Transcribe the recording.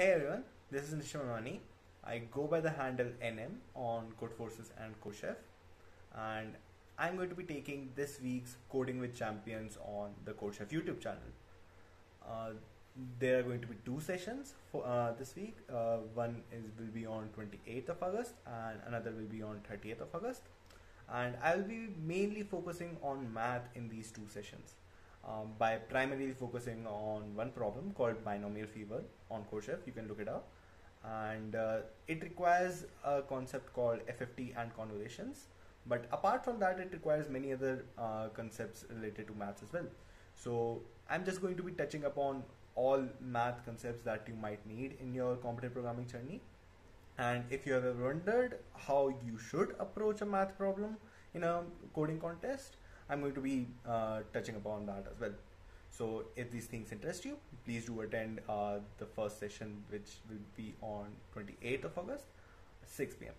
Hey everyone, this is Nishchay Manwani. I go by the handle NM on Codeforces and CodeChef, and I'm going to be taking this week's Coding with Champions on the CodeChef YouTube channel. Uh, there are going to be two sessions for uh, this week. Uh, one is will be on 28th of August, and another will be on 30th of August. And I'll be mainly focusing on math in these two sessions um, by primarily focusing on one problem called binomial fever on CodeChef. You can look it up. And uh, it requires a concept called FFT and convolutions. But apart from that, it requires many other uh, concepts related to maths as well. So I'm just going to be touching upon all math concepts that you might need in your competitive programming journey. And if you have ever wondered how you should approach a math problem in a coding contest, I'm going to be uh, touching upon that as well. So if these things interest you, please do attend uh, the first session, which will be on 28th of August, 6 p.m.